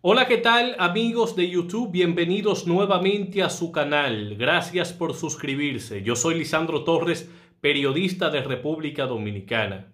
Hola, ¿qué tal amigos de YouTube? Bienvenidos nuevamente a su canal. Gracias por suscribirse. Yo soy Lisandro Torres, periodista de República Dominicana.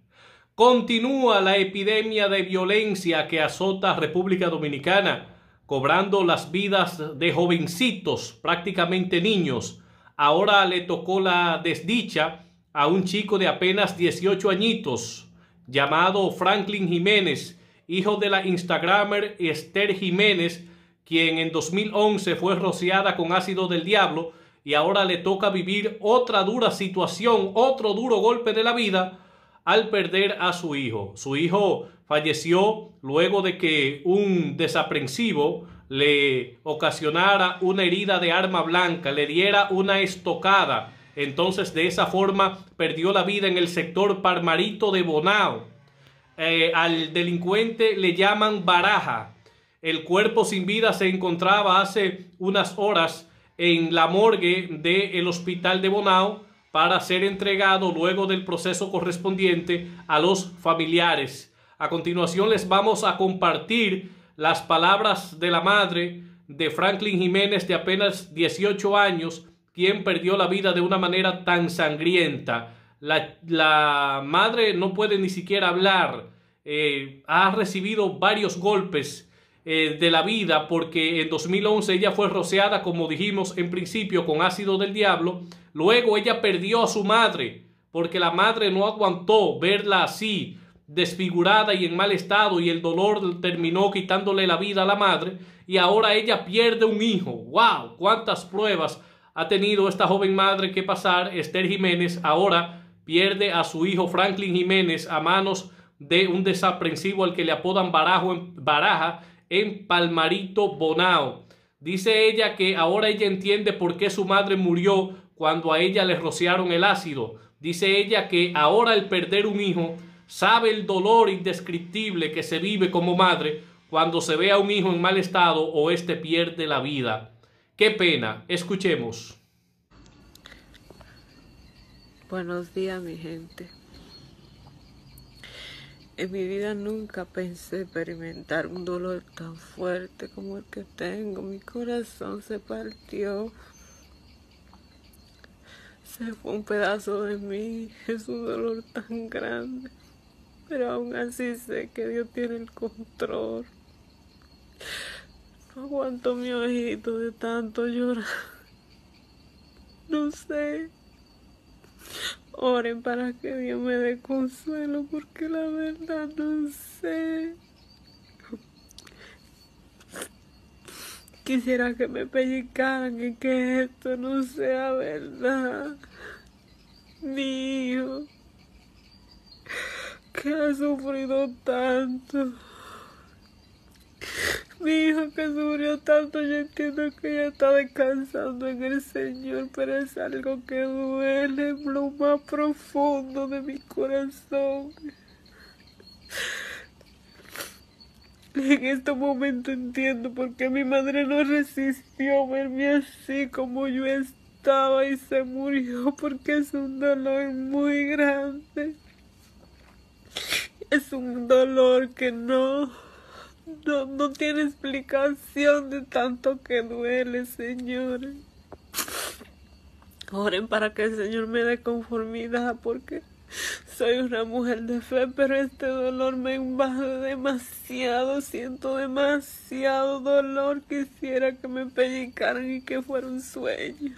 Continúa la epidemia de violencia que azota República Dominicana, cobrando las vidas de jovencitos, prácticamente niños. Ahora le tocó la desdicha a un chico de apenas 18 añitos, llamado Franklin Jiménez, hijo de la Instagramer Esther Jiménez, quien en 2011 fue rociada con ácido del diablo y ahora le toca vivir otra dura situación, otro duro golpe de la vida al perder a su hijo. Su hijo falleció luego de que un desaprensivo le ocasionara una herida de arma blanca, le diera una estocada. Entonces de esa forma perdió la vida en el sector Parmarito de Bonao. Eh, al delincuente le llaman baraja. El cuerpo sin vida se encontraba hace unas horas en la morgue del hospital de Bonao para ser entregado luego del proceso correspondiente a los familiares. A continuación les vamos a compartir las palabras de la madre de Franklin Jiménez de apenas 18 años, quien perdió la vida de una manera tan sangrienta. La, madre no puede ni siquiera hablar, eh, ha recibido varios golpes eh, de la vida porque en 2011 ella fue rociada, como dijimos en principio, con ácido del diablo. Luego ella perdió a su madre porque la madre no aguantó verla así, desfigurada y en mal estado y el dolor terminó quitándole la vida a la madre y ahora ella pierde un hijo. ¡Wow! ¿Cuántas pruebas ha tenido esta joven madre que pasar? Esther Jiménez ahora pierde a su hijo Franklin Jiménez a manos de un desaprensivo al que le apodan Barajo Baraja en Palmarito Bonao. Dice ella que ahora ella entiende por qué su madre murió cuando a ella le rociaron el ácido. Dice ella que ahora al perder un hijo sabe el dolor indescriptible que se vive como madre cuando se ve a un hijo en mal estado o éste pierde la vida. Qué pena. Escuchemos. Buenos días, mi gente. En mi vida nunca pensé experimentar un dolor tan fuerte como el que tengo. Mi corazón se partió. Se fue un pedazo de mí. Es un dolor tan grande. Pero aún así sé que Dios tiene el control. No aguanto mi ojito de tanto llorar. No sé. Oren para que Dios me dé consuelo porque la verdad no sé. Quisiera que me pellizcaran y que esto no sea verdad. Mi hijo, que ha sufrido tanto. Mi hija que sufrió tanto, yo entiendo que ella está descansando en el Señor, pero es algo que duele en lo más profundo de mi corazón. En este momento entiendo por qué mi madre no resistió verme así como yo estaba y se murió, porque es un dolor muy grande. Es un dolor que no no, no tiene explicación de tanto que duele, señores. Oren para que el Señor me dé conformidad porque soy una mujer de fe, pero este dolor me invade demasiado, siento demasiado dolor, quisiera que me pellizcaran y que fuera un sueño.